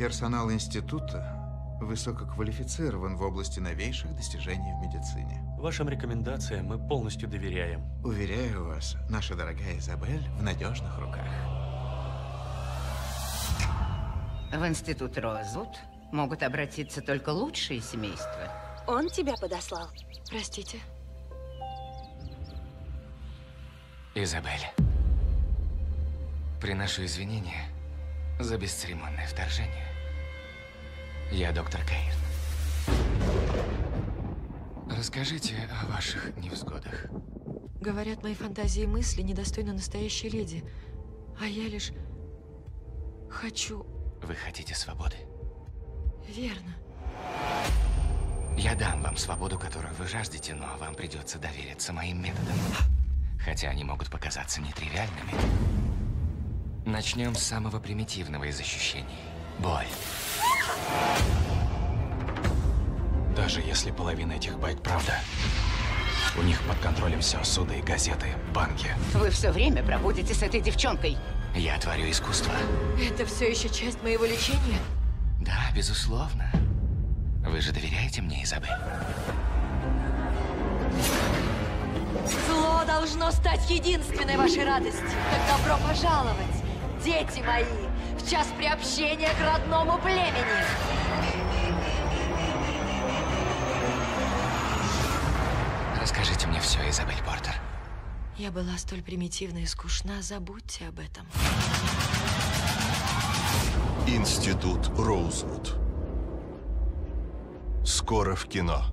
Персонал института высококвалифицирован в области новейших достижений в медицине. Вашим рекомендациям мы полностью доверяем. Уверяю вас, наша дорогая Изабель в надежных руках. В институт Роузвуд могут обратиться только лучшие семейства. Он тебя подослал. Простите. Изабель, приношу извинения за бесцеремонное вторжение. Я доктор Кейн. Расскажите о ваших невзгодах. Говорят, мои фантазии и мысли недостойны настоящей леди. А я лишь хочу... Вы хотите свободы? Верно. Я дам вам свободу, которую вы жаждете, но вам придется довериться моим методам. Хотя они могут показаться нетривиальными. Начнем с самого примитивного из ощущений. Боль. Даже если половина этих байк правда, у них под контролем все, суды, газеты, банки. Вы все время проводите с этой девчонкой. Я творю искусство. Это все еще часть моего лечения? Да, безусловно. Вы же доверяете мне, Изабель? Зло должно стать единственной вашей радостью. Так добро пожаловать, дети мои, в час приобщения к родному племени. Расскажите мне все, Изабель Портер. Я была столь примитивна и скучна, забудьте об этом. Институт Роузвуд. Скоро в кино.